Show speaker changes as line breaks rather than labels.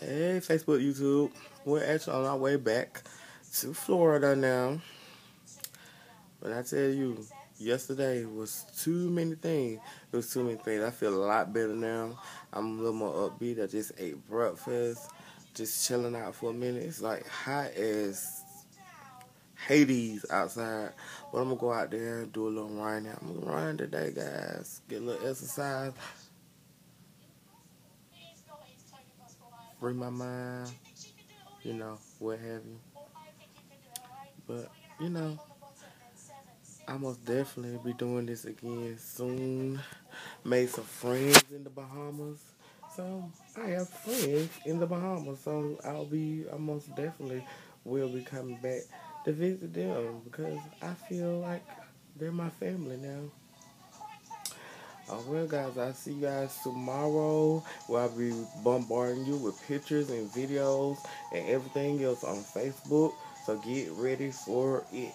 Hey, Facebook, YouTube. We're actually on our way back to Florida now. But I tell you, yesterday was too many things. It was too many things. I feel a lot better now. I'm a little more upbeat. I just ate breakfast, just chilling out for a minute. It's like hot as Hades outside. But I'm gonna go out there and do a little running. I'm gonna run today, guys. Get a little exercise. Free my mind, you know, what have you. But, you know, I most definitely be doing this again soon. Made some friends in the Bahamas. So I have friends in the Bahamas. So I'll be I most definitely will be coming back to visit them because I feel like they're my family now. Oh, well, guys, I'll see you guys tomorrow where I'll be bombarding you with pictures and videos and everything else on Facebook. So get ready for it.